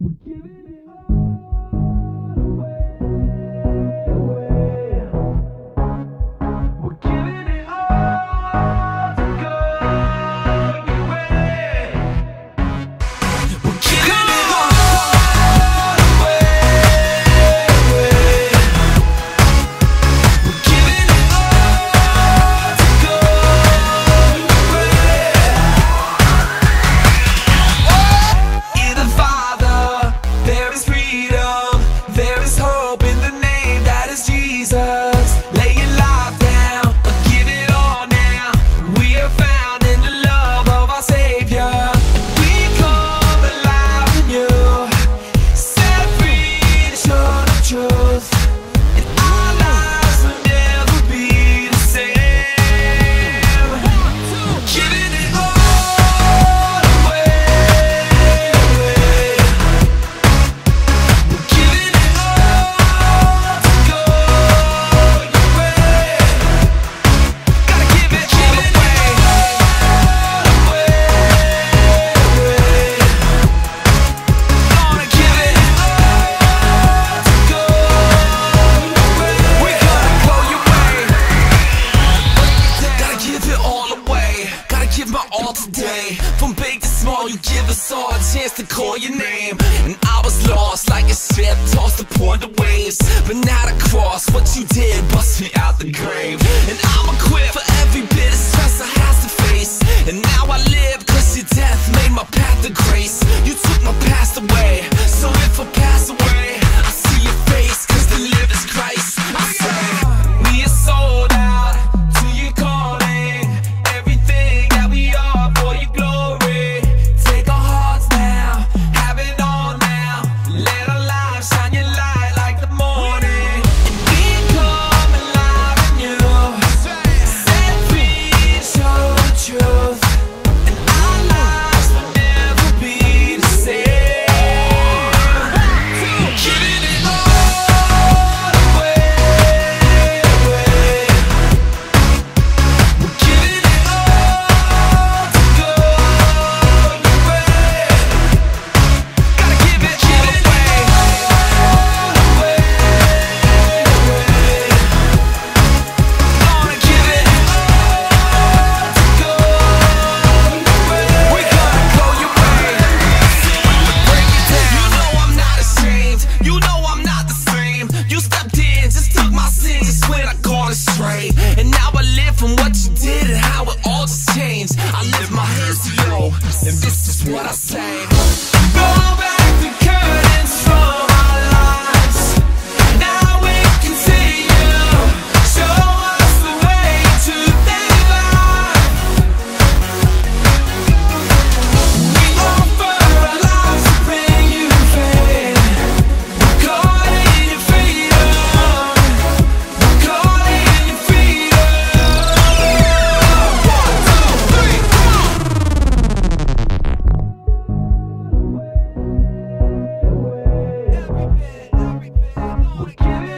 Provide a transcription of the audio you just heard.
We're giving it. saw a chance to call your name. And I was lost like a ship tossed upon the waves. But not across what you did bust me out the grave. And I'm equipped for every bit of stress I have to face. And now I live cause your death made my path to grace. You took my past away So if I pass away, I see your face. I lift my hands to yo, and this is what I say. Give it